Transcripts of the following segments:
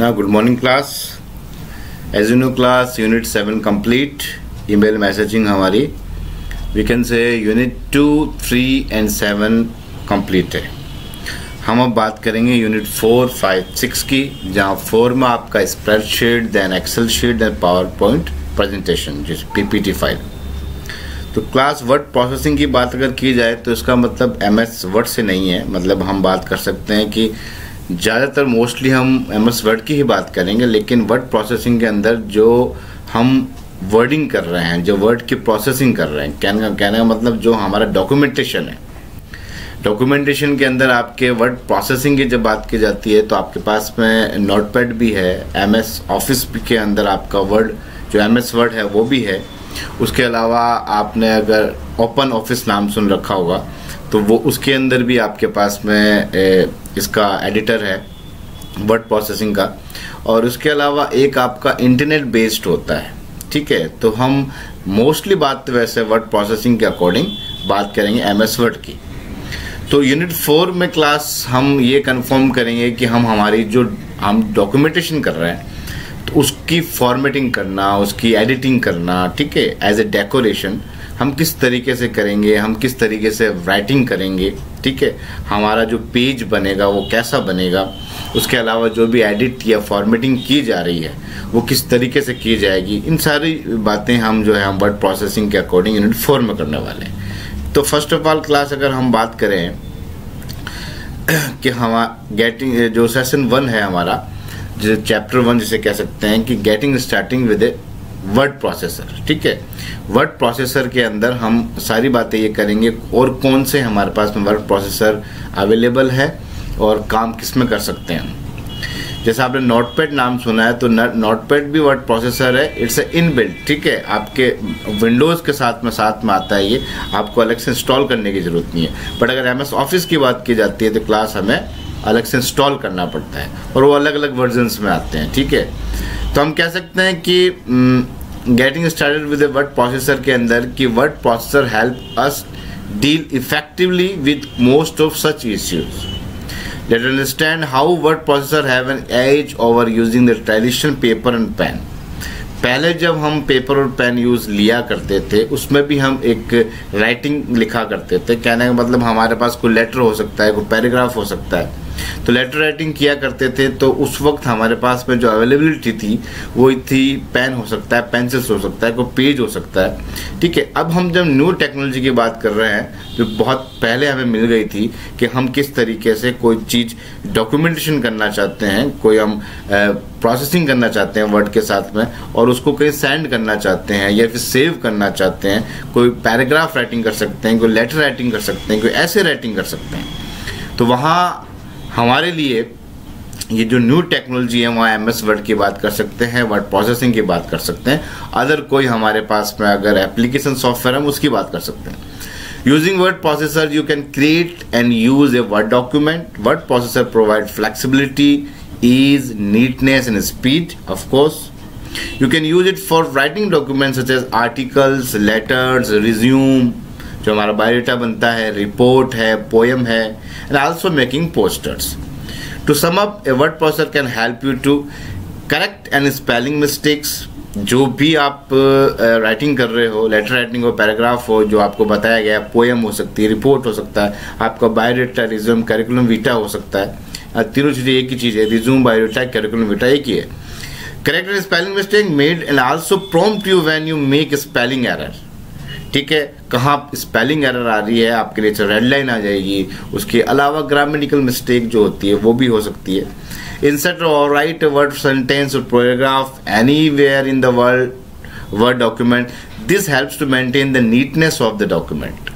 Now, good morning, class. As you know, class unit 7 complete. Email messaging हमारी we can say unit 2, 3 and 7 complete है हम अब बात करेंगे यूनिट फोर फाइव सिक्स की जहाँ फोर में आपका spreadsheet then Excel sheet then PowerPoint presentation जिस पीपीटी फ़ाइल तो क्लास वर्ड प्रोसेसिंग की बात अगर की जाए तो इसका मतलब एम एस वर्ड से नहीं है मतलब हम बात कर सकते हैं कि ज़्यादातर मोस्टली हम एम एस वर्ड की ही बात करेंगे, लेकिन वर्ड प्रोसेसिंग के अंदर जो हम वर्डिंग कर रहे हैं, जो वर्ड की प्रोसेसिंग कर रहे हैं, कहने का कहने का मतलब जो हमारा डॉक्यूमेंटेशन है। डॉक्यूमेंटेशन के अंदर आपके वर्ड प्रोसेसिंग की जब बात की जाती है तो आपके पास में नोटपैड भी है एम एस ऑफ़िस के अंदर आपका वर्ड जो एम एस वर्ड है, वो भी है। उसके अलावा आपने अगर ओपन ऑफ़िस नाम सुन रखा होगा तो वो उसके अंदर भी आपके पास में ए, इसका एडिटर है वर्ड प्रोसेसिंग का। और उसके अलावा एक आपका इंटरनेट बेस्ड होता है ठीक है? तो हम मोस्टली बात वैसे वर्ड प्रोसेसिंग के अकॉर्डिंग बात करेंगे एम एस वर्ड की। तो यूनिट फोर में क्लास हम ये कंफर्म करेंगे कि हम हमारी जो हम डॉक्यूमेंटेशन कर रहे हैं तो उसकी फॉर्मेटिंग करना उसकी एडिटिंग करना ठीक है? एज ए डेकोरेशन हम किस तरीके से करेंगे, हम किस तरीके से राइटिंग करेंगे, ठीक है? हमारा जो पेज बनेगा, वो कैसा बनेगा? उसके अलावा जो भी एडिट या फॉर्मेटिंग की जा रही है, वो किस तरीके से की जाएगी? इन सारी बातें हम जो है, हम वर्ड प्रोसेसिंग के अकॉर्डिंग यूनिट फोर में करने वाले हैं। तो फ़र्स्ट ऑफ़ ऑल क्लास अगर हम बात करें कि हम गेटिंग जो सेशन वन है हमारा, जो चैप्टर वन जिसे कह सकते हैं कि getting starting with a word processor, ठीक है? वर्ड प्रोसेसर के अंदर हम सारी बातें ये करेंगे और कौन से हमारे पास में वर्ड प्रोसेसर अवेलेबल है और काम किसमें कर सकते हैं जैसे आपने नोटपैड नाम सुना है तो नोटपैड भी वर्ड प्रोसेसर है इट्स ए इनबिल्ट ठीक है? आपके विंडोज़ के साथ में साथ में आता है ये, आपको अलग से इंस्टॉल करने की ज़रूरत नहीं है। बट अगर एम एस ऑफ़िस की बात की जाती है तो क्लास हमें अलग से इंस्टॉल करना पड़ता है, और वो अलग अलग वर्जन में आते हैं, ठीक है? तो हम कह सकते हैं कि getting started with word processor के अंदर कि word processor help us deal effectively with most of such issues let understand how word processor have an edge over using the traditional paper and pen पहले जब हम paper और pen use लिया करते थे, उसमें भी हम एक राइटिंग लिखा करते थे। कहने का मतलब हमारे पास कोई लेटर हो सकता है, कोई पैराग्राफ हो सकता है। तो लेटर राइटिंग किया करते थे तो उस वक्त हमारे पास में जो अवेलेबिलिटी थी वो थी पेन हो सकता है पेंसिल्स हो सकता है, कोई पेज हो सकता है। ठीक है, अब हम जब न्यू टेक्नोलॉजी की बात कर रहे हैं जो बहुत पहले हमें मिल गई थी कि हम किस तरीके से कोई चीज़ डॉक्यूमेंटेशन करना चाहते हैं, कोई हम प्रोसेसिंग करना चाहते हैं वर्ड के साथ में, और उसको कहीं सेंड करना चाहते हैं, या फिर सेव करना चाहते हैं, कोई पैराग्राफ राइटिंग कर सकते हैं, कोई लेटर राइटिंग कर सकते हैं, कोई ऐसे राइटिंग कर सकते हैं। तो वहाँ हमारे लिए ये जो न्यू टेक्नोलॉजी है वहाँ एम एस वर्ड की बात कर सकते हैं वर्ड प्रोसेसिंग की बात कर सकते हैं। अदर कोई हमारे पास में अगर एप्लीकेशन सॉफ्टवेयर है उसकी बात कर सकते हैं। Using word processor you can create and use a word document word processor provide flexibility neatness, and speed, of course. You can use it for writing documents such as articles, letters, resume, जो हमारा biodata बनता है report है poem है and also making posters to sum up a word processor can help you to correct and spelling mistakes जो भी आप writing uh, कर रहे हो लेटर राइटिंग हो पैराग्राफ हो जो आपको बताया गया पोएम हो सकती है रिपोर्ट हो सकता है आपका बायोडाटा रिज्यूम करिकुलम वीटा हो सकता है। तीनों चीज़ें एक ही चीज़ है रिज्यूम बायोटा कैरिकुलम वीटा एक ही है। Correct spelling mistake made and also prompt you when you make spelling error ठीक है? कहाँ स्पेलिंग एरर आ रही है, आपके लिए रेड लाइन आ जाएगी। उसके अलावा ग्रामेटिकल मिस्टेक जो होती है, वो भी हो सकती है। इंसर्ट और राइट वर्ड सेंटेंस और paragraph anywhere in the world word document this helps to maintain the neatness of the document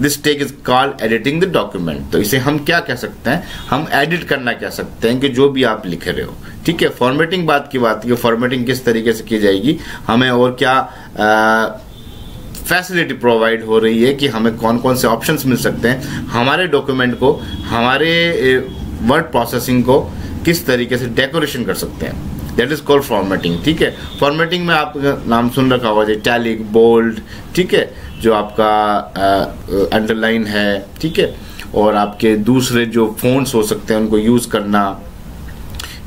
this take is called editing the document तो इसे हम क्या कह सकते हैं? हम एडिट करना कह सकते हैं कि जो भी आप लिख रहे हो। ठीक है? फॉर्मेटिंग बात की बात की फॉर्मेटिंग किस तरीके से की जाएगी? हमें और क्या फैसिलिटी प्रोवाइड हो रही है कि हमें कौन कौन से ऑप्शंस मिल सकते हैं, हमारे डॉक्यूमेंट को, हमारे वर्ड प्रोसेसिंग को किस तरीके से डेकोरेशन कर सकते हैं। दैट इज़ कॉल्ड फॉर्मेटिंग ठीक है? फॉर्मेटिंग में आप नाम सुन रखा होगा टैलिक बोल्ड ठीक है? जो आपका अंडरलाइन है, ठीक है? और आपके दूसरे जो फोन्स हो सकते हैं, उनको यूज़ करना,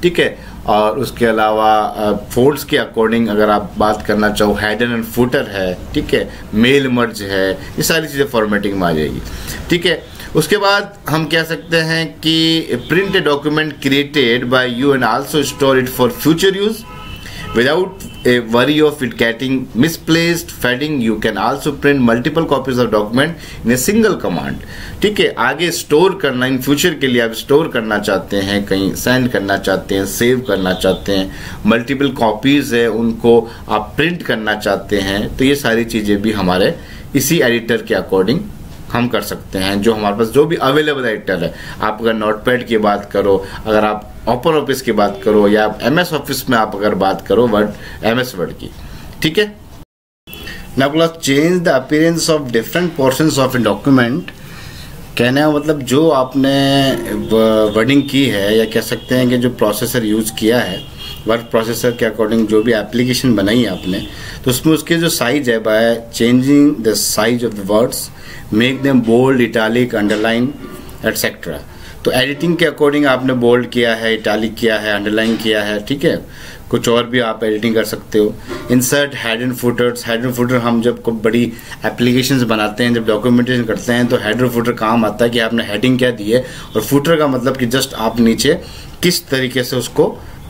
ठीक है? और उसके अलावा फोल्ड्स के अकॉर्डिंग अगर आप बात करना चाहो हेडर एंड फुटर है, ठीक है? मेल मर्ज है, ये सारी चीज़ें फॉर्मेटिंग में आ जाएगी। ठीक है? उसके बाद हम कह सकते हैं कि print document created by you and also store it for future use Without a worry of it getting misplaced, fading, you can also print multiple copies of document in a single command. ठीक है आगे store करना in future के लिए आप store करना चाहते हैं कहीं सेंड करना चाहते हैं सेव करना चाहते हैं मल्टीपल कॉपीज है उनको आप प्रिंट करना चाहते हैं तो ये सारी चीज़ें भी हमारे इसी एडिटर के अकॉर्डिंग हम कर सकते हैं, जो हमारे पास, जो भी अवेलेबल एडिटर है। आप अगर नोटपैड की बात करो, अगर आप ओपन ऑफ़िस की बात करो, या एम एस ऑफ़िस में आप अगर बात करो वर्ड एम एस वर्ड की, ठीक है? ना plus change the appearance of different portion of a document कहने का मतलब जो आपने वर्डिंग की है, या कह सकते हैं कि जो प्रोसेसर यूज़ किया है वर्ड प्रोसेसर के अकॉर्डिंग जो भी एप्लीकेशन बनाई है आपने तो उसमें उसके जो साइज़ है by changing the size of the words make them bold italic underline etcetera तो एडिटिंग के अकॉर्डिंग आपने बोल्ड किया है इटालिक किया है अंडरलाइन किया है, ठीक है? कुछ और भी आप एडिटिंग कर सकते हो। Insert head and footers head and footer हम जब बड़ी एप्लीकेशन बनाते हैं, जब डॉक्यूमेंटेशन करते हैं तो हेड एंड फुटर काम आता है कि आपने हेडिंग क्या दी है और फुटर का मतलब कि जस्ट आप नीचे किस तरीके से उसको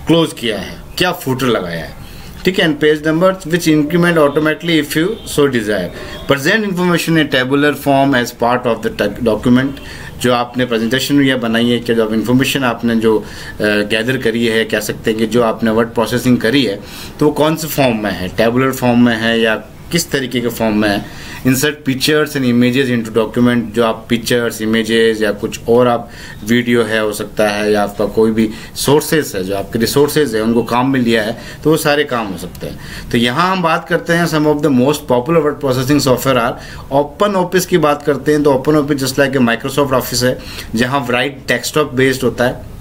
क्लोज किया है, क्या फुटर लगाया है। ठीक है and page number which increment automatically if you so desire present information in tabular form as part of the document जो आपने प्रेजेंटेशन या बनाई है कि जो इन्फॉर्मेशन आपने जो गैदर करी है, कह सकते हैं कि जो आपने वर्ड प्रोसेसिंग करी है तो वो कौन से फॉर्म में है? टेबुलर फॉर्म में है या किस तरीके के फॉर्म में है। Insert pictures and images into document जो आप पिक्चर्स इमेजेस या कुछ और आप वीडियो है, हो सकता है, या आपका कोई भी सोर्सेज है, जो आपके रिसोर्सेज है, उनको काम में लिया है तो वो सारे काम हो सकते हैं। तो यहाँ हम बात करते हैं some of the most popular word processing software are Open Office की बात करते हैं तो Open Office just like Microsoft Office है, जहाँ राइट डेस्कटॉप बेस्ड होता है।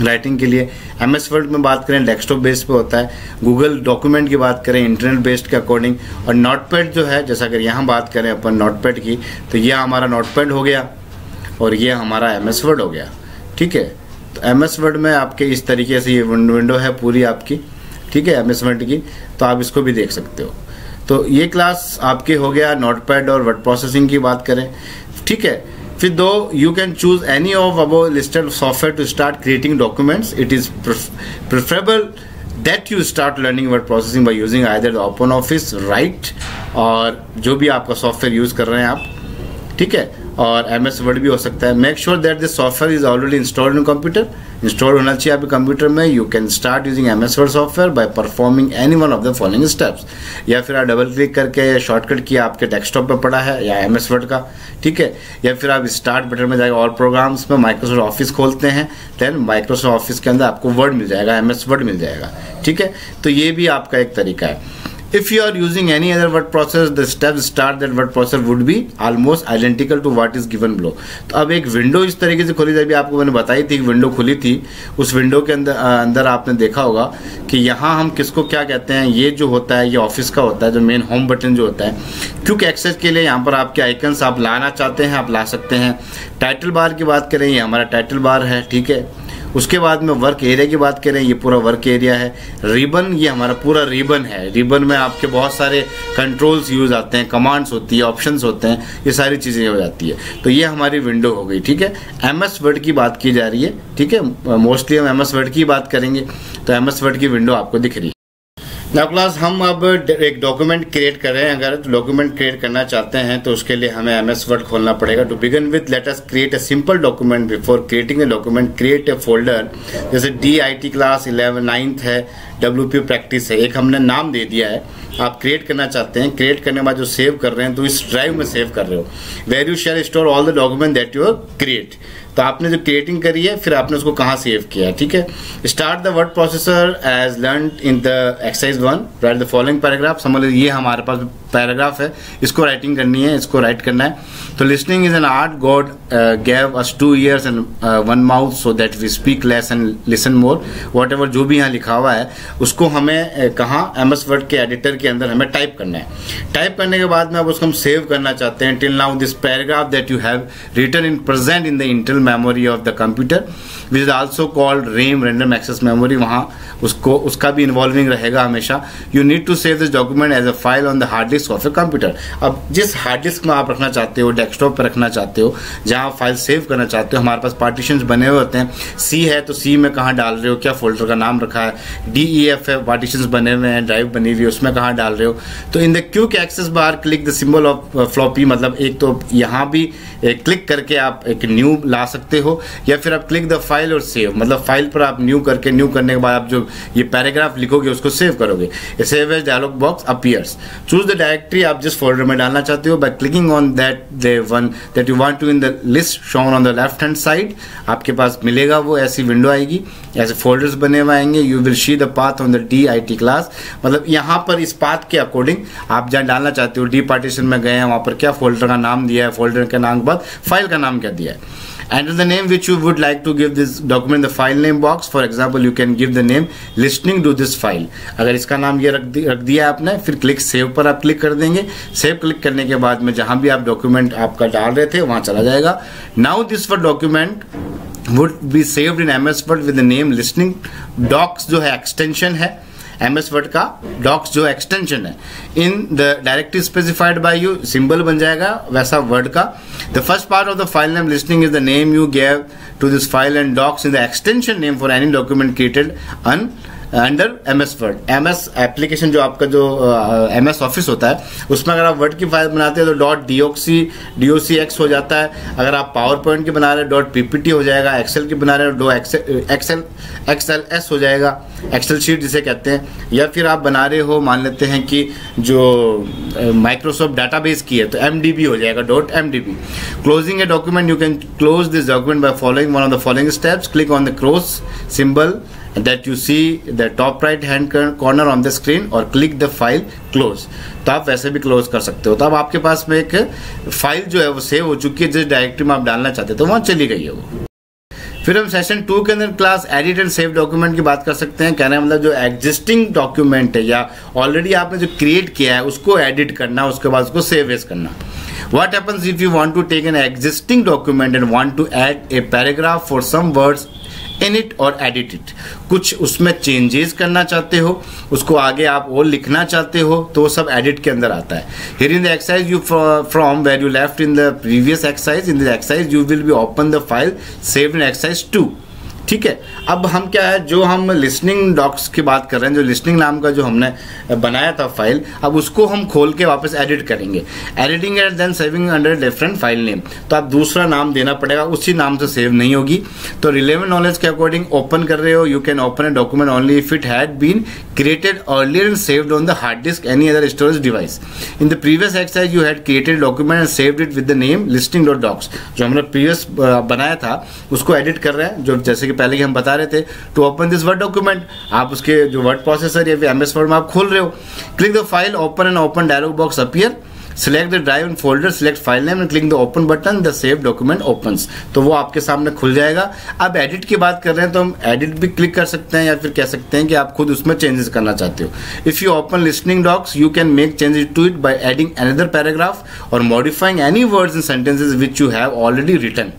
राइटिंग के लिए। एम एस वर्ड में बात करें डेस्कटॉप बेस पे होता है। गूगल डॉक्यूमेंट की बात करें इंटरनेट बेस्ड के अकॉर्डिंग और नोटपैड जो है, जैसा अगर यहाँ बात करें अपन नोटपैड की तो ये हमारा नोटपैड हो गया और ये हमारा एम एस वर्ड हो गया। ठीक है? तो एम एस वर्ड में आपके इस तरीके से ये विंडो है पूरी आपकी। ठीक है? एम एस वर्ड की। तो आप इसको भी देख सकते हो। तो ये क्लास आपके हो गया नोटपैड और वर्ड प्रोसेसिंग की बात करें। ठीक है? फिर दो you can choose any of above listed software to start creating documents it is preferable that you start learning word processing by using I the Open Office right और जो भी आपका सॉफ्टवेयर यूज़ कर रहे हैं आप। ठीक है? और एम एस वर्ड भी हो सकता है। Make sure that this software is already installed in computer install होना चाहिए आपके कंप्यूटर में। You can start using M S Word software by performing any one of the following steps या फिर आप डबल क्लिक करके शॉर्टकट किया आपके डेस्कटॉप पर पड़ा है या एम एस वर्ड का। ठीक है? या फिर आप स्टार्ट बटन में जाएगा और प्रोग्राम्स में माइक्रोसॉफ्ट ऑफ़िस खोलते हैं देन माइक्रोसॉफ्ट ऑफ़िस के अंदर आपको वर्ड मिल जाएगा एम एस वर्ड मिल जाएगा। ठीक है? तो ये भी आपका एक तरीका है। If you are using any other word process, the steps start that word process would be almost identical to what is given below. तो अब एक विंडो इस तरीके से खोली जाएगी आपको मैंने बताई थी विंडो खुली थी, उस विंडो के अंदर अंदर आपने देखा होगा कि यहाँ हम किसको क्या कहते हैं, ये जो होता है, ये ऑफ़िस का होता है, जो मेन होम बटन जो होता है, क्योंकि एक्सेस के लिए यहाँ पर आपके आइकन्स आप लाना चाहते हैं, आप ला सकते हैं। टाइटल बार की बात करें, ये हमारा टाइटल बार है, ठीक है? उसके बाद में वर्क एरिया की बात करें, ये पूरा वर्क एरिया है। रिबन ये हमारा पूरा रिबन है। रिबन में आपके बहुत सारे कंट्रोल्स यूज़ आते हैं कमांड्स होती है ऑप्शंस होते हैं, ये सारी चीज़ें हो जाती है। तो ये हमारी विंडो हो गई, ठीक है? एम एस वर्ड की बात की जा रही है, ठीक है? मोस्टली हम एम एस वर्ड की बात करेंगे तो एम एस वर्ड की विंडो आपको दिख रही है। नाउ क्लास हम अब एक डॉक्यूमेंट क्रिएट कर रहे हैं। अगर डॉक्यूमेंट क्रिएट करना चाहते हैं तो उसके लिए हमें एम एस वर्ड खोलना पड़ेगा। To begin with let us create a simple document before creating a document create a folder जैसे D I T class eleven ninth है डब्ल्यू पी प्रैक्टिस है। एक हमने नाम दे दिया है। आप क्रिएट करना चाहते हैं क्रिएट करने के बाद जो सेव कर रहे हैं तो इस ड्राइव में सेव कर रहे हो। Where you share store all the document that you create तो आपने जो क्रिएटिंग करी है फिर आपने उसको कहाँ सेव किया ठीक है? Start the word processor as learn in the exercise one write the following paragraph समझ लीजिए ये हमारे पास पैराग्राफ है। इसको राइटिंग करनी है इसको राइट करना है। तो listening is an art God gave us two ears and one mouth so that we speak less and listen more whatever जो भी यहाँ लिखा हुआ है उसको हमें uh, कहाँ? एम एस वर्ड के एडिटर के अंदर हमें टाइप करना है। टाइप करने के बाद में अब उसको हम सेव करना चाहते हैं। Till now this paragraph that you have written in present in the internal memory of the computer which is also called RAM random access memory वहाँ उसको, उसका भी इन्वॉल्विंग रहेगा हमेशा। You need to save this document as a file on the hard disk of a computer अब जिस hard disk में आप रखना चाहते हो डेस्कटॉप पर रखना चाहते हो, जहाँ फ़ाइल सेव करना चाहते हो, हमारे पास पार्टीशन बने हुए होते हैं। सी है तो सी में कहाँ डाल रहे हो, क्या फोल्डर का नाम रखा है? डी ई एफ़ है पार्टीशन बने हुए हैं ड्राइव बनी हुई है, उसमें कहाँ डाल रहे हो? तो in the quick access bar click the symbol of floppy मतलब एक तो यहाँ भी क्लिक करके आप एक न्यू ला सकते हो, या फिर आप क्लिक द फ़ाइल और सेव मतलब फ़ाइल पर आप न्यू करके न्यू करने के बाद आप जो ये पैराग्राफ लिखोगे, उसको सेव करोगे. Save as dialog box appears choose the directory आप जिस फोल्डर में डालना चाहते हो by clicking on that the one that you want to in the list shown on the left hand side आपके पास मिलेगा वो, ऐसी विंडो आएगी. ऐसे फोल्डर्स बने हुए आएँगे. You will see the path on the D I T class मतलब यहाँ पर इस पाथ के अकॉर्डिंग आप जहाँ डालना चाहते हो डी पार्टीशन में गए हैं, वहाँ पर क्या फोल्डर का नाम दिया है फोल्डर के नाम के बाद फ़ाइल का नाम क्या दिया है. Enter the name which you would like to give this document the file name box for example you can give the name listening to this file. अगर इसका नाम ये रख, दि, रख दिया आपने फिर क्लिक सेव पर आप क्लिक कर देंगे। सेव क्लिक करने के बाद में जहाँ भी आप डॉक्यूमेंट आपका डाल रहे थे वहाँ चला जाएगा। Now this for document would be saved in M S Word with name listening docx जो है एक्सटेंशन है। एम एस वर्ड का डॉक्स जो एक्सटेंशन है in the directive specified by you symbol बन जाएगा वैसा वर्ड का। The first part of the file name listing is the name you gave to this file and docx in the extension name for any document created on under M S Word. M S application जो आपका जो M S office होता है, उसमें अगर आप word की file बनाते हैं तो dot D O C D O C X हो जाता है। अगर आप पावर पॉइंट की बना रहे हैं, डॉट पी पी टी हो जाएगा। एक्सेल की बना रहे हैं, डो एक्सेल एक्सेल एस हो जाएगा। एक्सेल शीट जिसे कहते हैं। या फिर आप बना रहे हो, मान लेते हैं कि जो माइक्रोसॉफ्ट डाटा बेस की है तो एम डी बी हो जाएगा, dot M D B closing a document, you can close this document by following one of the following steps. Click on the cross symbol. That you see the top right hand corner on the screen और click the file close. तो आप वैसे भी close कर सकते हो। तो अब आपके पास में एक फ़ाइल जो है वो सेव हो चुकी है, जिस डायरेक्टरी में आप डालना चाहते हो तो वहाँ चली गई है वो। फिर हम सेशन टू के अंदर class edit and save document की बात कर सकते हैं। कहना मतलब जो एग्जिस्टिंग डॉक्यूमेंट है या ऑलरेडी आपने जो क्रिएट किया है, उसको एडिट करना, उसके बाद उसको सेव एस करना। What happens if you want to take an existing document and want to add a paragraph for some words in it और एडिट इट कुछ उसमें चेंजेस करना चाहते हो, उसको आगे आप और लिखना चाहते हो तो वो सब एडिट के अंदर आता है। Here in the exercise you from where you left in the previous exercise in the exercise you will be open the file save in exercise two ठीक है? अब हम क्या है, जो हम लिसनिंग डॉक्स की बात कर रहे हैं, जो लिसनिंग नाम का जो हमने बनाया था फ़ाइल अब उसको हम खोल के वापस एडिट करेंगे। Editing and then saving under different file name तो आप दूसरा नाम देना पड़ेगा, उसी नाम से सेव नहीं होगी। तो रिलेवेंट नॉलेज के अकॉर्डिंग ओपन कर रहे हो you can open a document only if it had been created earlier and saved on the hard disk any other storage device in the previous exercise you had created document and saved it with the name listing dot docx जो हमने previous बनाया था, उसको edit कर रहे हैं, जो जैसे कि पहले ही हम बता रहे थे to open this word document आप उसके जो वर्ड प्रोसेसर या फिर एम एस वर्ड में आप खोल रहे हो। Click the file open and open dialog box appear select the drive and folder, select file name and click the open button, the save document opens. तो वो आपके सामने खुल जाएगा। अब एडिट की बात कर रहे हैं तो हम एडिट भी क्लिक कर सकते हैं या फिर कह सकते हैं कि आप खुद उसमें चेंजेस करना चाहते हो। If you open listening docx you can make changes to it by adding another paragraph और modifying any words in sentences which you have already written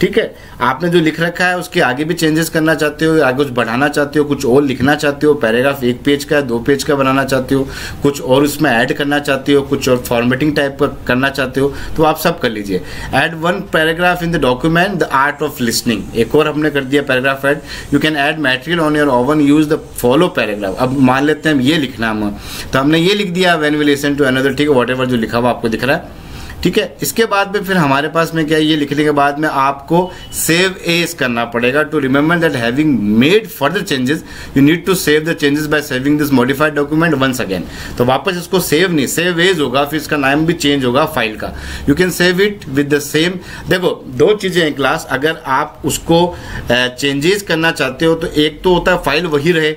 ठीक है? आपने जो लिख रखा है, उसके आगे भी चेंजेस करना चाहते हो, आगे कुछ बढ़ाना चाहते हो, कुछ और लिखना चाहते हो पैराग्राफ एक पेज का दो पेज का बनाना चाहते हो, कुछ और उसमें ऐड करना चाहते हो, कुछ और फॉर्मेटिंग टाइप का करना चाहते हो तो आप सब कर लीजिए। Add one paragraph in the document the art of listening एक और हमने कर दिया paragraph add you can add material on your own use the follow paragraph अब मान लेते हैं ये लिखना हम। तो हमने ये लिख दिया when we listen to another ठीक है वॉट जो लिखा हुआ आपको दिख रहा है। ठीक है? इसके बाद में फिर हमारे पास में क्या ये लिखने के बाद में आपको सेव एस करना पड़ेगा to remember that having made further changes you need to save the changes by saving this modified document once again तो वापस इसको सेव नहीं सेव एज होगा, फिर इसका नाम भी चेंज होगा फ़ाइल का। You can save it with the same देखो, दो चीज़ें हैं क्लास अगर आप उसको चेंजेस करना चाहते हो तो एक तो होता है फ़ाइल वही रहे,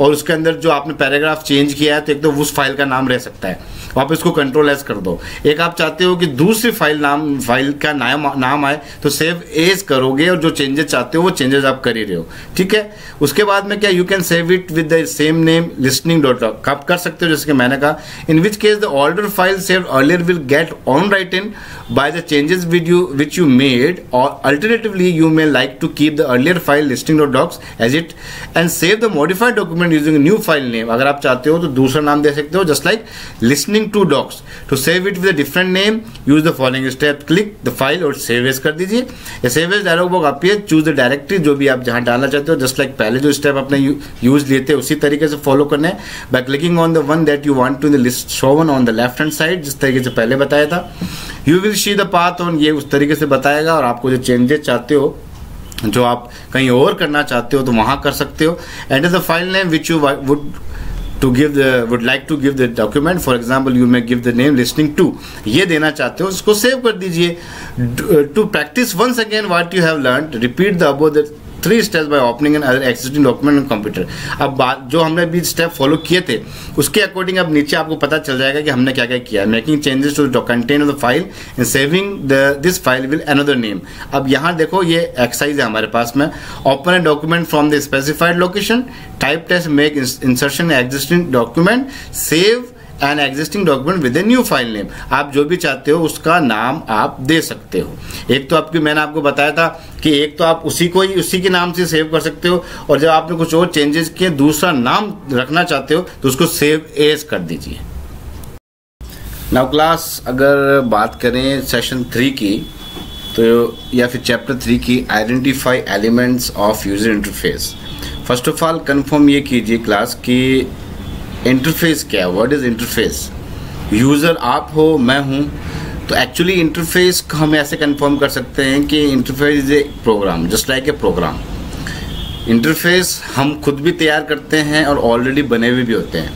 और उसके अंदर जो आपने पैराग्राफ चेंज किया है तो एक तो उस फ़ाइल का नाम रह सकता है। आप इसको कंट्रोल एस कर दो। एक आप चाहते हो कि दूसरी फ़ाइल नाम फ़ाइल का नाम नाम आए तो सेव एज करोगे और जो चेंजेस चाहते हो वो चेंजेस आप कर ही रहे हो। ठीक है? उसके बाद में क्या you can save it with the same name listening dot आप कर सकते हो, जैसे कि मैंने कहा in which case the older file save earlier will get on write in by the changes with which you made और alternatively you may like to to the earlier file listing dot docx as it and save the modified document using new file name अगर आप चाहते हो तो दूसरा नाम दे सकते हो just like like listening to docs. To save it with a different name, use the following step. Click the file और save as कर दीजिए। ये save as डायलॉग बॉक्स आपकी है। चूज़ द जो भी आप जहाँ डालना चाहते हो। जस्ट like पहले जो स्टेप आपने यूज़ लिए थे, उसी तरीके से फॉलो करना है। By clicking on the one that you want to the list show one on the left hand side जिस तरीके से पहले बताया था you will see the path on ये उस तरीके से बताएगा। और आपको जो चेंजेस चाहते हो, जो आप कहीं और करना चाहते हो तो वहाँ कर सकते हो। And the file name which you would to give the would like to give the document for example you may give the name listening to ये देना चाहते हो उसको सेव कर दीजिए to practise once again what you have learn repeat the above the three steps by opening an other existing document on computer अब बात जो हमने भी स्टेप फॉलो किए थे, उसके अकॉर्डिंग अब नीचे आपको पता चल जाएगा कि हमने क्या क्या किया making changes to content of the file and saving this file will another name अब यहाँ देखो, ये एक्सरसाइज है हमारे पास में। Open a document from the specified location type test make insertion existing document save an existing document with a new file name आप जो भी चाहते हो, उसका नाम आप दे सकते हो। एक तो आपकी, मैंने आपको बताया था कि एक तो आप उसी को ही, उसी के नाम से सेव कर सकते हो, और जब आपने कुछ और चेंजेस किए, दूसरा नाम रखना चाहते हो तो उसको सेव एज कर दीजिए। नाउ क्लास अगर बात करें सेशन थ्री की तो या फिर चैप्टर थ्री की identify elements of user interface first of all confirm ये कीजिए क्लास की इंटरफेस क्या है? व्हाट इज़ इंटरफेस यूज़र आप हो मैं हूँ। तो एक्चुअली इंटरफेस हम ऐसे कंफर्म कर सकते हैं कि interface is a program just like a program interface हम खुद भी तैयार करते हैं और ऑलरेडी बने हुए भी होते हैं।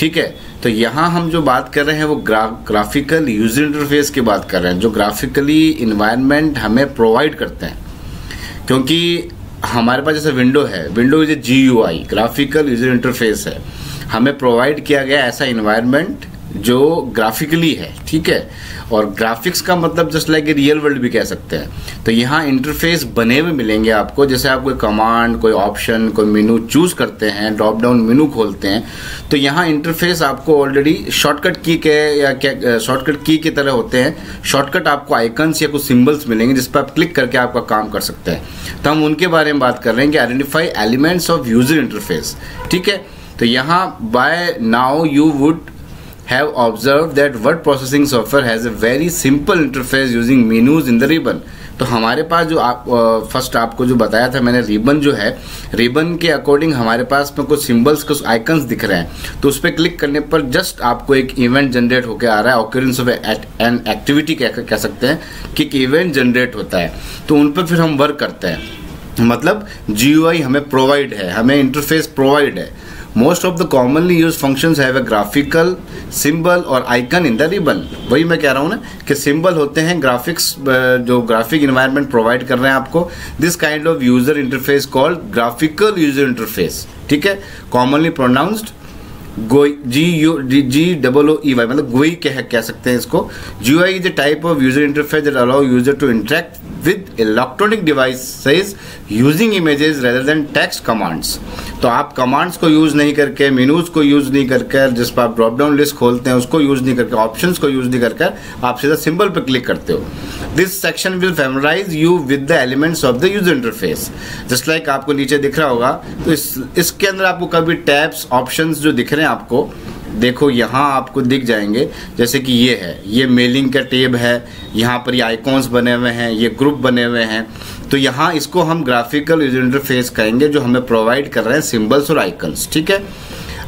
ठीक है? तो यहाँ हम जो बात कर रहे हैं वो ग्रा, ग्राफिकल यूज़र इंटरफेस की बात कर रहे हैं जो ग्राफिकली इन्वायरमेंट हमें प्रोवाइड करते हैं। क्योंकि हमारे पास जैसे विंडो है window is a G U I graphical user interface है। हमें प्रोवाइड किया गया ऐसा इन्वायरमेंट जो ग्राफिकली है, ठीक है? और ग्राफिक्स का मतलब जस्ट लाइक रियल वर्ल्ड भी कह सकते हैं। तो यहाँ इंटरफेस बने हुए मिलेंगे आपको। जैसे आप कोई कमांड कोई ऑप्शन कोई मेनू चूज़ करते हैं ड्रॉप डाउन मेनू खोलते हैं तो यहाँ इंटरफेस आपको ऑलरेडी शॉर्टकट की के या क्या शॉर्टकट की की तरह होते हैं। शॉर्टकट आपको आइकन्स या कुछ सिंबल्स मिलेंगे जिस पर आप क्लिक करके आपका काम कर सकते हैं। तो हम उनके बारे में बात कर रहे हैं कि identify elements of user interface ठीक है? तो यहाँ by now you would have observe that word processing software has a very simple interface using menus in the ribbon तो हमारे पास जो आप फ़र्स्ट आपको जो बताया था मैंने रिबन जो है रिबन के अकॉर्डिंग हमारे पास में कुछ सिंबल्स कुछ आइकन्स दिख रहे हैं। तो उस पर क्लिक करने पर जस्ट आपको एक इवेंट जनरेट होकर आ रहा है ऑक्यूरेंस ऑफ़ एन एक्टिविटी कह सकते हैं कि एक इवेंट जनरेट होता है। तो उन पर फिर हम वर्क करते हैं। मतलब जी हमें प्रोवाइड है, हमें इंटरफेस प्रोवाइड है। Most of the commonly use function have graphical symbol और आइकन इन द रिबन वही मैं कह रहा हूँ ना कि सिंबल होते हैं ग्राफिक्स जो ग्राफिक इन्वायरमेंट प्रोवाइड कर रहे हैं आपको this kind of user interface called graphical user interface ठीक है? Commonly pronounced gooey G U G double O E Y मतलब गोई कह कह सकते हैं इसको। G I is a type of user interface that allow user to interact with electronic devices using images rather than text commands तो आप commands को use नहीं करके मेनूज को यूज़ नहीं करके, जिस पर आप ड्रॉप डाउन लिस्ट खोलते हैं, उसको यूज़ नहीं करके ऑप्शंस को यूज़ नहीं करके, आप सीधा सिंबल पर क्लिक करते हो। This section will familiarise you with the elements of the user interface just like आपको नीचे दिख रहा होगा तो इस, इसके अंदर आपको कभी टैब्स ऑप्शंस जो दिख रहे हैं आपको, देखो यहाँ आपको दिख जाएँगे। जैसे कि ये है, ये मेलिंग का टेब है, यहाँ पर ये आइकॉन्स बने हुए हैं, ये ग्रुप बने हुए हैं। तो यहाँ इसको हम ग्राफिकल यूज़र इंटरफेस कहेंगे, जो हमें प्रोवाइड कर रहे हैं सिंबल्स और आइकन्स ठीक है?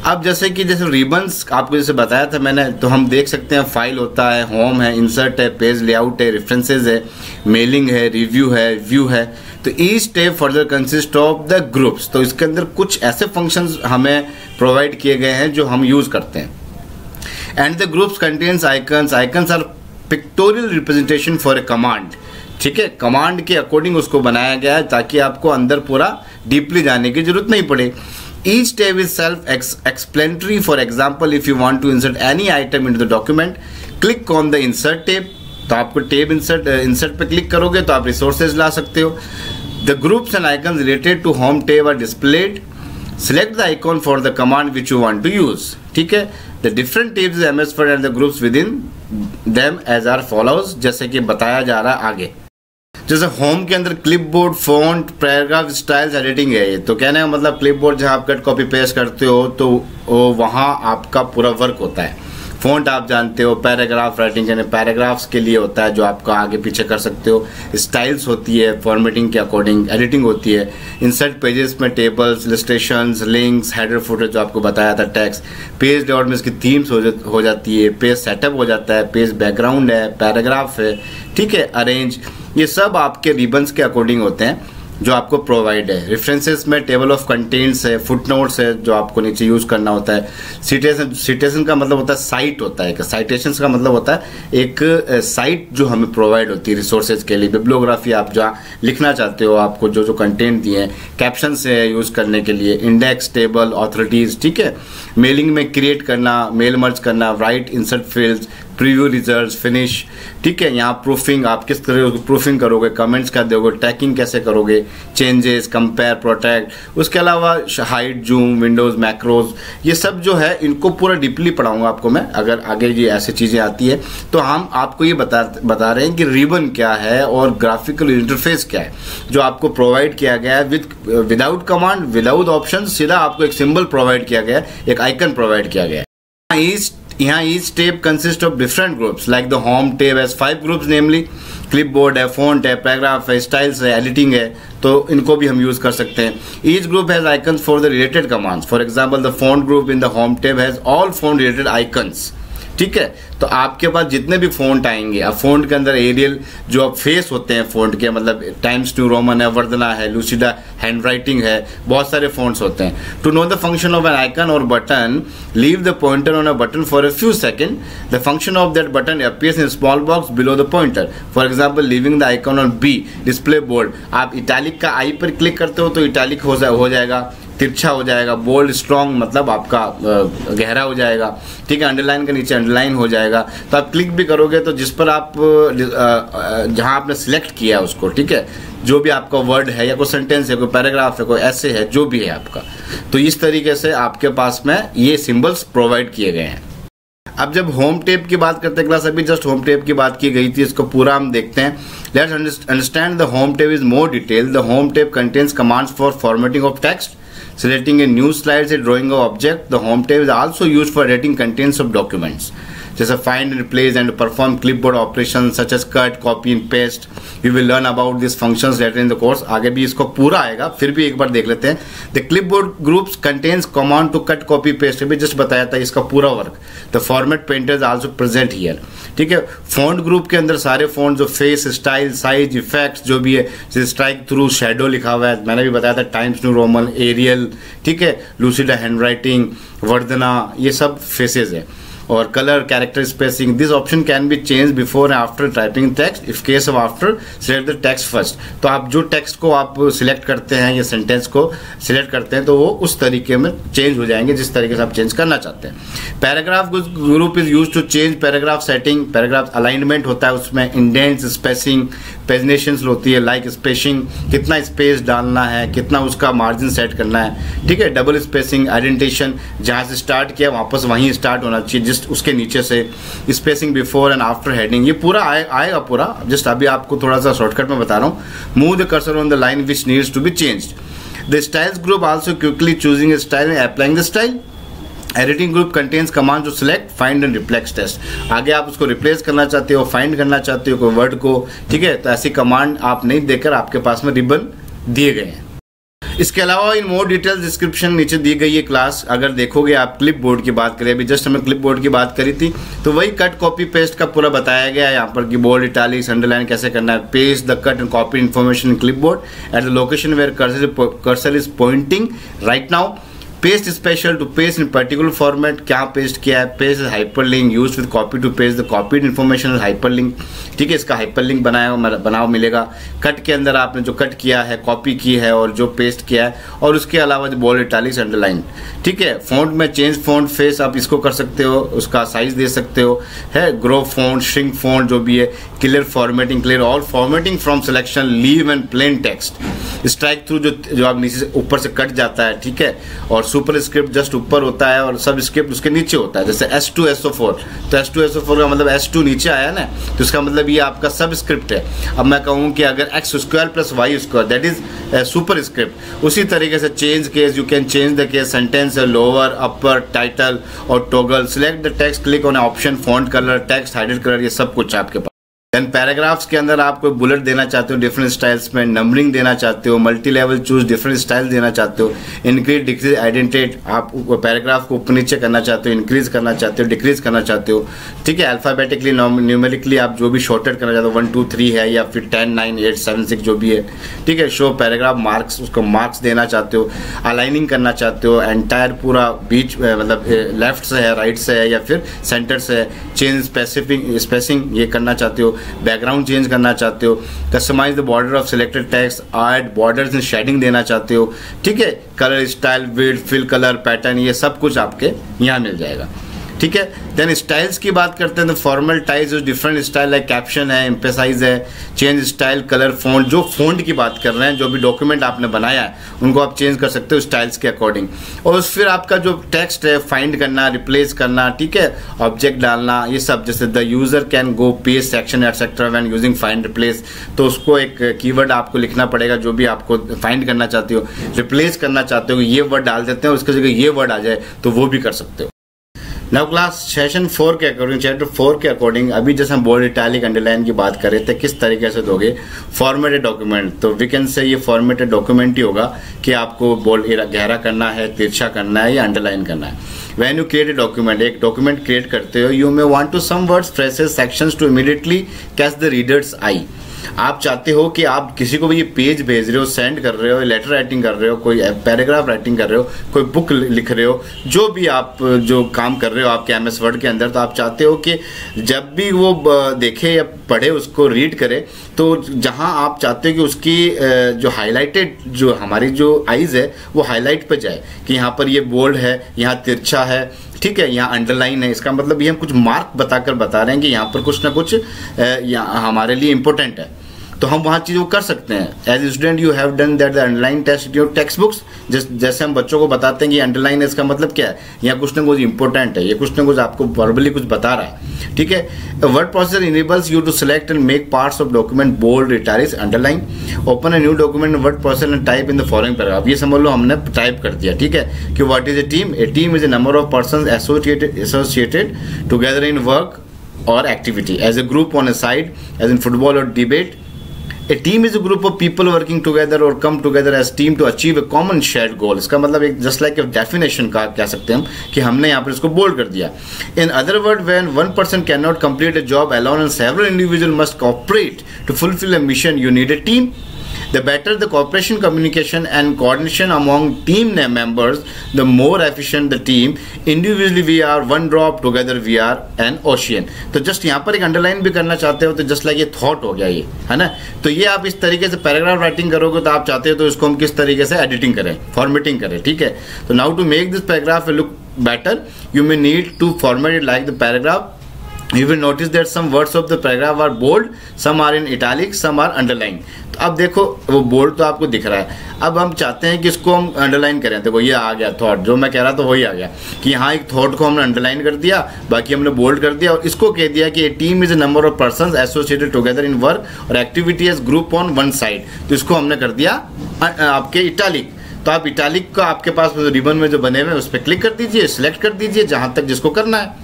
अब जैसे कि जैसे रिबन्स आपको जैसे बताया था मैंने तो हम देख सकते हैं फ़ाइल होता है होम है इंसर्ट है पेज लेआउट है रेफरेंसेज है मेलिंग है रिव्यू है व्यू है। तो each step further consist of the groups तो इसके अंदर कुछ ऐसे फ़ंक्शंस हमें प्रोवाइड किए गए हैं जो हम यूज़ करते हैं। And the groups contains icons icons are pictorial representation for a command ठीक है कमांड के अकॉर्डिंग उसको बनाया गया है ताकि आपको अंदर पूरा डीपली जाने की ज़रूरत नहीं पड़े। Each tab is self explanatory for example if you want to insert any item in the document click on the insert tab. तो आपको टेब इंसर्ट इंसर्ट पर क्लिक करोगे तो आप रिसोर्सेज ला सकते हो। The groups and icon related to home tab are displayed select the icon for the command which you want to use ठीक है? The different tabs M S and the groups within them as are follows जैसे कि बताया जा रहा है आगे। जैसे होम के अंदर clipboard font paragraph styles editing है ये। तो कहने का मतलब क्लिप बोर्ड जहाँ आप कट कॉपी पेस्ट करते हो तो वो वहाँ आपका पूरा वर्क होता है। फ़ोन आप जानते हो पैराग्राफ राइटिंग यानी पैराग्राफ्स के लिए होता है जो आपका आगे पीछे कर सकते हो। स्टाइल्स होती है फॉर्मेटिंग के अकॉर्डिंग एडिटिंग होती है। इंसर्ट पेजेस में tables illustration links header footer जो आपको बताया था टेक्स्ट पेज लेआउट में इसकी थीम्स हो, जा, हो जाती है। पेज सेटअप हो जाता है पेज बैकग्राउंड है पैराग्राफ है। ठीक है अरेंज ये सब आपके रिबन्स के अकॉर्डिंग होते हैं, जो आपको प्रोवाइड है। रेफरेंसेस में टेबल ऑफ़ कंटेंट्स है फुट नोट्स है, जो आपको नीचे यूज़ करना होता है। सिटेशन सिटेशन का मतलब होता है साइट होता है साइटेशन का मतलब होता है एक साइट जो हमें प्रोवाइड होती है रिसोर्सेज के लिए। बिब्लोग्राफी आप जहाँ लिखना चाहते हो, आपको जो जो कंटेंट दिए हैं कैप्शन से यूज़ करने के लिए इंडेक्स टेबल ऑथोरिटीज ठीक है? मेलिंग में क्रिएट करना मेल मर्ज करना write insert field preview result finish ठीक है, यहाँ प्रूफिंग आप किस तरह प्रूफिंग करोगे कमेंट्स क्या दोगे टैकिंग कैसे करोगे चेंजेस कंपेयर प्रोटेक्ट उसके अलावा हाइट जूम विंडोज़ मैक्रोज ये सब जो है, इनको पूरा डीपली पढ़ाऊँगा आपको मैं, अगर आगे ये ऐसी चीज़ें आती है। तो हम आपको ये बता बता रहे हैं कि रिबन क्या है और ग्राफिकल इंटरफेस क्या है, जो आपको प्रोवाइड किया गया है with without command without option सीधा आपको एक सिंबल प्रोवाइड किया गया है, एक आइकन प्रोवाइड किया गया है। यहाँ each tab consist of different groups like the home tab has five groups namely clipboard है फ़ोन है पैराग्राफ है स्टाइल्स है एडिटिंग है तो इनको भी हम यूज़ कर सकते हैं। Each group has icons for the related commands for example the font group in the home tab has all font related icons ठीक है? तो आपके पास जितने भी फ़ोन आएँगे अब फ़ोन के अंदर एरियल जो अब फेस होते हैं फ़ोन के मतलब टाइम्स टू रोमन है वर्दना है लूसिडा हैंड राइटिंग है बहुत सारे फोन्स होते हैं। To know the function of an icon और button leave the pointer on a button for a few second the function of that button appears in small box below the pointer for example leaving the icon on B display bold आप italic का I पर click करते हो तो italic हो, हो जाएगा। तिरछा हो जाएगा बोल्ड स्ट्रॉन्ग मतलब आपका गहरा हो जाएगा। ठीक है अंडरलाइन के नीचे अंडरलाइन हो जाएगा। तो आप क्लिक भी करोगे तो जिस पर आप जहाँ आपने सिलेक्ट किया है उसको, ठीक है, जो भी आपका वर्ड है या कोई सेंटेंस है, कोई पैराग्राफ है, कोई ऐसे है, जो भी है आपका तो इस तरीके से आपके पास में ये सिंबल्स प्रोवाइड किए गए हैं। अब जब होम टेप की बात करते क्लास अभी जस्ट होम टेप की बात की गई थी, इसको पूरा हम देखते हैं। Let's understand the home tab is more detail the home tab contains commands for formatting of text Selecting a new slide a drawing of object, the home tab is also used for writing contents of documents. जैसे find and place and perform clipboard operation such as cut copy in paste you will learn about this function later in the course आगे भी इसको पूरा आएगा, फिर भी एक बार देख लेते हैं। The clipboard group contains command to cut copy paste भी जस्ट बताया था इसका पूरा work the format painter also present here ठीक है? फ़ोन ग्रुप के अंदर सारे फ़ोन जो फेस स्टाइल साइज़ इफ़ेक्ट जो भी है स्ट्राइक थ्रू शेडो लिखा हुआ है, मैंने भी बताया था टाइम्स न्यू रोमन एरियल ठीक है? लूसीडा हैंड राइटिंग वर्दना, ये सब फेसेज है। Or color character spacing. This option can be changed before and after typing text. If case of after, select the text first. तो आप जो टेक्स्ट को आप सिलेक्ट करते हैं या सेंटेंस को सिलेक्ट करते हैं तो वो उस तरीके में चेंज हो जाएँगे, जिस तरीके से आप चेंज करना चाहते हैं। Paragraph group is use to change paragraph setting paragraph alignment होता है उसमें. इंडेंस स्पेसिंग पेजनेशन होती है लाइक स्पेसिंग कितना स्पेस डालना है कितना उसका मार्जिन सेट करना है। ठीक है डबल स्पेसिंग आइडेंटेशन जहाँ से स्टार्ट किया वापस वहीं स्टार्ट होना चाहिए जस्ट उसके नीचे से spacing before and after heading ये पूरा आए, आएगा पूरा। जस्ट अभी आपको थोड़ा सा शॉर्टकट में बता रहा हूँ। Move the cursor on the line which needs to be change the styles group also quickly choosing style and applying the style editing group contains command to select find and replace text आगे आप उसको replace करना चाहते हो find करना चाहते हो कोई वर्ड को, ठीक है? तो ऐसी कमांड आप नहीं देकर आपके पास में रिबन दिए गए हैं। इसके अलावा इन मोर डिटेल डिस्क्रिप्शन नीचे दी गई है क्लास अगर देखोगे आप क्लिप बोर्ड की बात करें, अभी जस्ट हमें क्लिप बोर्ड की बात करी थी तो वही कट कॉपी पेस्ट का पूरा बताया गया है। यहाँ पर कि बोर्ड इटालिक्स अंडरलाइन कैसे करना है। Paste the cut and copy information in clipboard at the location where cursor is pointing right now paste special to paste in particular format क्या पेस्ट किया है? Paste hyperlink use with copy to paste the copied information hyperlink ठीक है, इसका link बनाया बनाओ मिलेगा। Cut के अंदर आपने जो कट किया है कॉपी की है और जो पेस्ट किया है, और उसके अलावा जो बोल्ड इटालिक्स अंडरलाइन ठीक है फ़ोन में चेंज फ़ोन फेस आप इसको कर सकते हो, उसका साइज़ दे सकते हो। है ग्रो फ़ोन श्रिंक फ़ोन जो भी है clear formatting clear all formatting from selection leave and plain text strikethrough जो जो आप नीचे से ऊपर से कट जाता है, ठीक है, और सुपर स्क्रिप्ट जस्ट ऊपर होता है और सब स्क्रिप्ट उसके नीचे होता है, जैसे S two S O four तो S two S O four का मतलब एस टू नीचे आया ना तो इसका मतलब ये आपका सब स्क्रिप्ट है। अब मैं कहूँ कि अगर X square plus Y square that is superscript उसी तरीके से change case you can change the case sentence lower upper title और toggle select the text click on option font colour text highlighted colour ये सब कुछ आपके पास then paragraphs के अंदर आप कोई बुलेट देना चाहते हो डिफरेंट स्टाइल्स में नंबरिंग देना चाहते हो multilevel choose different style देना चाहते हो इंक्रीज डिक्रीज आइडेंटेट आप पैराग्राफ को ऊपर नीचे करना चाहते हो इंक्रीज करना चाहते हो डिक्रीज करना चाहते हो ठीक है अल्फाबेटिकली न्यूमेरिकली आप जो भी शॉर्टेड करना चाहते हो वन टू थ्री है या फिर ten nine eight seven six जो भी है ठीक है शो पैराग्राफ मार्क्स उसको मार्क्स देना चाहते हो अलाइनिंग करना चाहते हो एंटायर पूरा बीच मतलब लेफ़्ट से है राइट से है या फिर सेंटर से है चेंज स्पेसिफिक स्पेसिंग ये करना चाहते हो बैकग्राउंड चेंज करना चाहते हो customize the border of selected text art border in shading देना चाहते हो, ठीक है? Colour style width fill colour pattern ये सब कुछ आपके यहाँ मिल जाएगा। ठीक है? देन स्टाइल्स की बात करते हैं तो फॉर्मल टाइज जो डिफरेंट स्टाइल है कैप्शन है एम्पेसाइज है चेंज स्टाइल कलर फ़ोन जो फ़ोन की बात कर रहे हैं, जो भी डॉक्यूमेंट आपने बनाया है, उनको आप चेंज कर सकते हो स्टाइल्स के अकॉर्डिंग और फिर आपका जो टेक्स्ट है फाइंड करना रिप्लेस करना, ठीक है? ऑब्जेक्ट डालना, ये सब, जैसे the user can go page section etcetera when using find replace तो उसको एक कीवर्ड आपको लिखना पड़ेगा, जो भी आपको फाइंड करना चाहते हो रिप्लेस करना चाहते हो, ये वर्ड डाल देते हैं, उसके जगह ये वर्ड आ जाए तो वो भी कर सकते हो। नाउ क्लास सेशन फोर के अकॉर्डिंग चैप्टर फोर के अकॉर्डिंग अभी जैसे हम बोल्ड इटैलिक अंडरलाइन की बात कर रहे थे, किस तरीके से दोगे? फॉर्मेटेड डॉक्यूमेंट तो वी कैन से ये फॉर्मेटेड डॉक्यूमेंट ही होगा कि आपको बोल्ड गहरा करना है, तिरछा करना है या अंडरलाइन करना है। When you create a document एक डॉक्यूमेंट क्रिएट करते हो you may want to some words phrases sections to immediately catch the readers eye आप चाहते हो कि आप किसी को भी ये पेज भेज रहे हो सेंड कर रहे हो लेटर राइटिंग कर रहे हो, कोई पैराग्राफ राइटिंग कर रहे हो, कोई बुक लिख रहे हो, जो भी आप, जो काम कर रहे हो आपके एम एस वर्ड के अंदर तो आप चाहते हो कि जब भी वो देखे या पढ़े, उसको रीड करे तो जहाँ आप चाहते हो कि उसकी जो हाईलाइटेड जो हमारी जो आईज है, वो हाईलाइट पर जाए, कि यहाँ पर ये बोल्ड है, यहाँ तिरछा है ठीक है, यहाँ अंडरलाइन है, इसका मतलब ये हम कुछ मार्क बताकर बता रहे हैं कि यहाँ पर कुछ ना कुछ हमारे लिए इंपॉर्टेंट है। तो हम वहाँ चीज़ कर सकते हैं। As student you have done that the underline text your textbooks जैसे हम बच्चों को बताते हैं कि अंडरलाइन है इसका मतलब क्या है। या कुछ ना कुछ इंपॉर्टेंट है। या कुछ ना कुछ आपको वर्बली कुछ बता रहा है। ठीक है? Word processor enables you to select and make parts of document bold italics underline open a new document word processor and type in the following paragraph ये समझ लो, हमने टाइप कर दिया। ठीक है? कि what is a team a team is a number of person associated associated together in work और activity as a group on a side as in football और debate a team is a group of people working together और come together as team to achieve a common shared goal इसका मतलब एक just like definition का कह सकते हैं कि हमने यहाँ पर इसको बोल्ड कर दिया। In other word when one person can not complete a job alone and several individual must cooperate to fulfil a mission you need a team The better the cooperation, communication, and coordination among team members, the more efficient the team. Individually we are one drop, together we are an ocean. तो just यहाँ पर एक underline भी करना चाहते हो तो just like ये थॉट हो गया ये है ना तो ये आप इस तरीके से पैराग्राफ राइटिंग करोगे तो आप चाहते हो तो इसको हम किस तरीके से एडिटिंग करें फॉर्मेटिंग करें ठीक है तो now to make this paragraph look better you may need to format it like the paragraph you will notice that some words of the paragraph are bold, some are in italic, some are underlined. तो अब देखो, वो board तो आपको दिख रहा है। अब हम चाहते हैं कि इसको हम अंडरलाइन करें। देखो, ये आ गया थॉट जो मैं कह रहा था, वही आ गया। कि यहाँ एक थॉट को हमने अंडरलाइन कर दिया, बाकी हमने बोल्ड कर दिया और इसको कह दिया कि a team is a number of person associated together in work और activity as group on one side तो इसको हमने कर दिया आपके इटालिक तो आप इटालिक का आपके पास रिबन में जो बने हुए हैं, उस पर क्लिक कर दीजिए सिलेक्ट कर दीजिए, जहाँ तक जिसको करना है।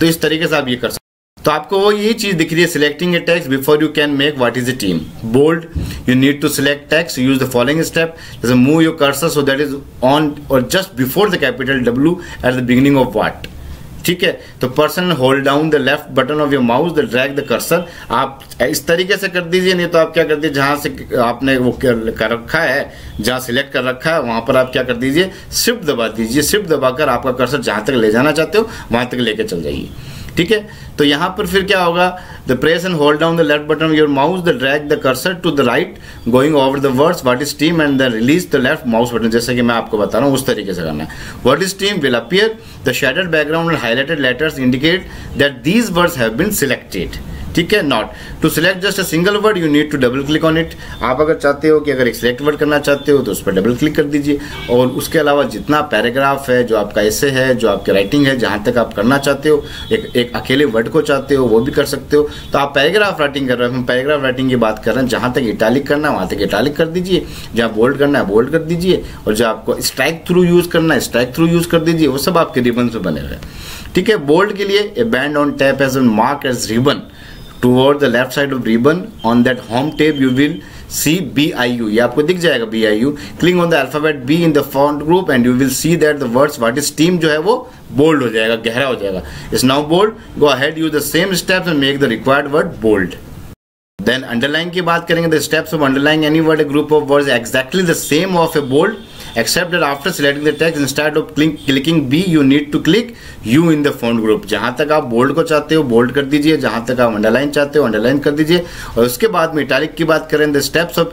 तो इस तरीके से आप ये कर सकते तो आपको वो ये चीज़ दिख रही है selecting a text before you can make what is the team bold you need to select text use the following step move your cursor so that is on और just before the capital W at the beginning of what ठीक है? तो person hold down the left button of your mouse the drag the cursor आप इस तरीके से कर दीजिए, नहीं तो आप क्या कर दीजिए, जहाँ से आपने वो कर रखा है, जहाँ सिलेक्ट कर रखा है, वहाँ पर आप क्या कर दीजिए शिफ्ट दबा दीजिए शिफ्ट दबाकर आपका कर्सर जहाँ तक ले जाना चाहते हो, वहाँ तक लेके चल जाइए। ठीक है? तो यहाँ पर फिर क्या होगा? The press and hold down the left button your mouse the drag the cursor to the right going over the words what is team and the release the left mouse button जैसे कि मैं आपको बता रहा हूँ, उस तरीके से करना है। What is team will appear the shaded background and highlighted letters indicate that these words have been selected ठीक है? Not to select just a single word you need to double click on it आप अगर चाहते हो कि अगर एक select word करना चाहते हो तो उस पर डबल क्लिक कर दीजिए। और उसके अलावा जितना पैराग्राफ है, जो आपका ऐसे है, जो आपकी राइटिंग है, जहाँ तक आप करना चाहते हो, एक एक अकेले वर्ड को चाहते हो, वो भी कर सकते हो। तो आप पैराग्राफ राइटिंग कर रहे हो पैराग्राफ राइटिंग की बात कर रहे हैं, जहाँ तक इटालिक करना है, वहाँ तक इटालिक कर दीजिए। जहाँ बोल्ड करना है बोल्ड कर दीजिए। और जो आपको स्ट्राइक थ्रू यूज़ करना है स्ट्राइक थ्रू यूज़ कर दीजिए। वो सब आपके रिबन से बने हुए ठीक है? बोल्ड के लिए a band on tab as an mark as ribbon toward the left side of ribbon on that home tab you will see B I U ये आपको दिख जाएगा B I U clicking on the alphabet B in the font group and you will see that the words what is team जो है वो bold हो जाएगा, गहरा हो जाएगा. Is now bold go ahead use the same steps and make the required word bold then underline की बात करेंगे the steps of underline any word group of words exactly the same of a bold except that after selecting the text. Instead of click, clicking B you need to click U in the font group. जहाँ तक आप bold को चाहते हो bold कर दीजिए। जहाँ तक आप अंडरलाइन चाहते हो अंडरलाइन कर दीजिए। और उसके बाद में इटालिक की बात करें the steps of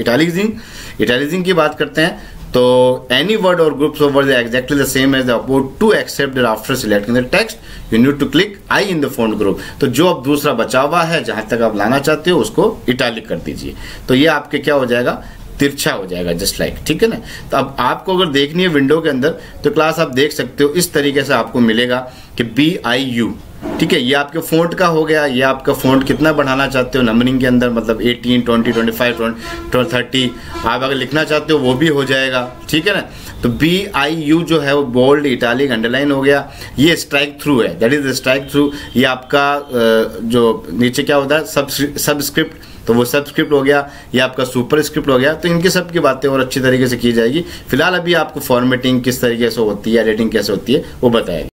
italicizing italicizing की बात करते हैं। तो एनी वर्ड और groups of word exactly the same as about to except after selecting the text you need to click I in the font group तो जो अब दूसरा बचा हुआ है जहाँ तक आप लाना चाहते हो उसको इटालिक कर दीजिए। तो ये आपके क्या हो जाएगा? तिरछा हो जाएगा जस्ट लाइक ठीक है ना? तो अब आपको अगर देखनी है विंडो के अंदर तो क्लास आप देख सकते हो इस तरीके से आपको मिलेगा कि बी आई यू ठीक है? ये आपके फोन्ट का हो गया ये आपका फोन्ट कितना बढ़ाना चाहते हो नंबरिंग के अंदर मतलब 18, 20, 25, 20, 30 आप अगर लिखना चाहते हो वो भी हो जाएगा ठीक है ना? तो बी आई यू जो है वो बोल्ड इटालिक अंडरलाइन हो गया ये स्ट्राइक थ्रू है दैट इज़ स्ट्राइक थ्रू ये आपका जो नीचे क्या होता है सब सबस्क्रिप्ट तो वो सब स्क्रिप्ट हो गया, या आपका सुपर स्क्रिप्ट हो गया तो इनकी सब की बातें और अच्छी तरीके से की जाएगी। फ़िलहाल अभी आपको फॉर्मेटिंग किस तरीके से होती है एडिटिंग कैसे होती है, वो बताएगी।